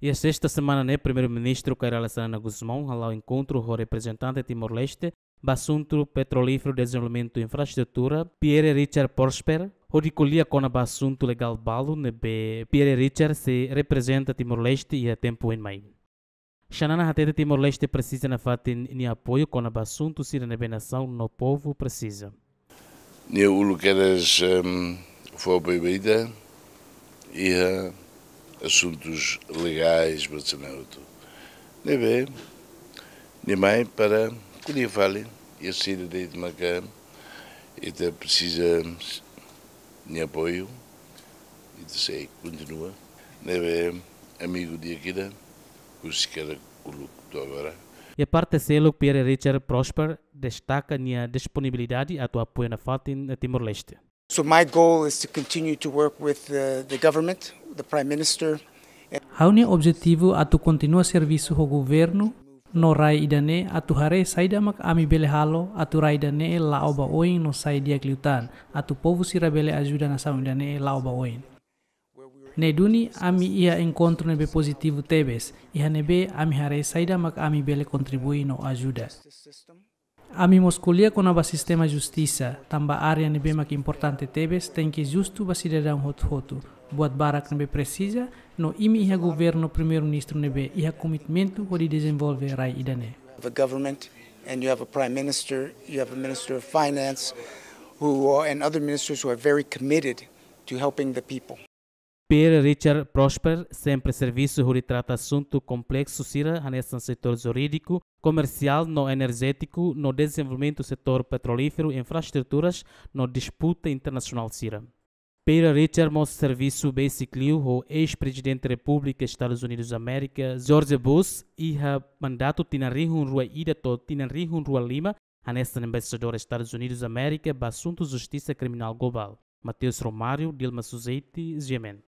E esta semana, né, primeiro-ministro Cairala Sana Guzmão, ao encontro com o representante de Timor-Leste, Bassunto Petrolífero Desenvolvimento e Infraestrutura, Pierre Richard Prosper, recolhia com o assunto legal balo, nebe Pierre Richard se representa Timor-Leste e a tempo em maio. Xanana Hatete Timor-Leste precisa na fatin ni apoio com o assunto se a nação no povo precisa. Ni o lugares um, foi bebida e uh, assuntos legais, Bolsonaro. Neve, nem mais para que vale e a saída de Macam e até precisa de apoio e de sei, continua. Neve, amigo de Aquila, o se quer o agora. E a parte selo Pierre Richard Prosper destaca a disponibilidade a tua apoio na FAT em Timor-Leste. So my goal is to continue to work with the, the government, Hauni objetivo atu continua serviço ao governo no rai idane atu hare saida mak ami bele halo atu rai idane la oba oin no saida kliutan atu povo sira bele ajuda na sam idane la oba oin. Ne duni ami ia encontro nebe positivo tebes iha nebe ami hare saida mak ami bele contribui no ajuda. Ami moscolia com o sistema justiça, tamba área nebe mak importante tebes, tem que justo ba cidadão hot-hotu, buat barak nebe precisa, no imi iha governo primeiro-ministro nebe iha commitmento de desenvolver rai idane. The government and you have a prime minister, you have a minister of finance, who and other ministers who are very committed to helping the people. Per Richard Prosper, sempre serviço que trata assunto complexo sira nesse setor jurídico, comercial, no energético, no desenvolvimento do setor petrolífero, infraestruturas, no disputa internacional sira. Per Richard mostra serviço basically o ex-presidente da República Estados Unidos da América, George Bush, e ha mandato tinarihun rua ida to tinarihun rua lima, nesse embaixador Estados Unidos da América, para assuntos justiça criminal global. Mateus Romário, Dilma Suzeiti, Gemen.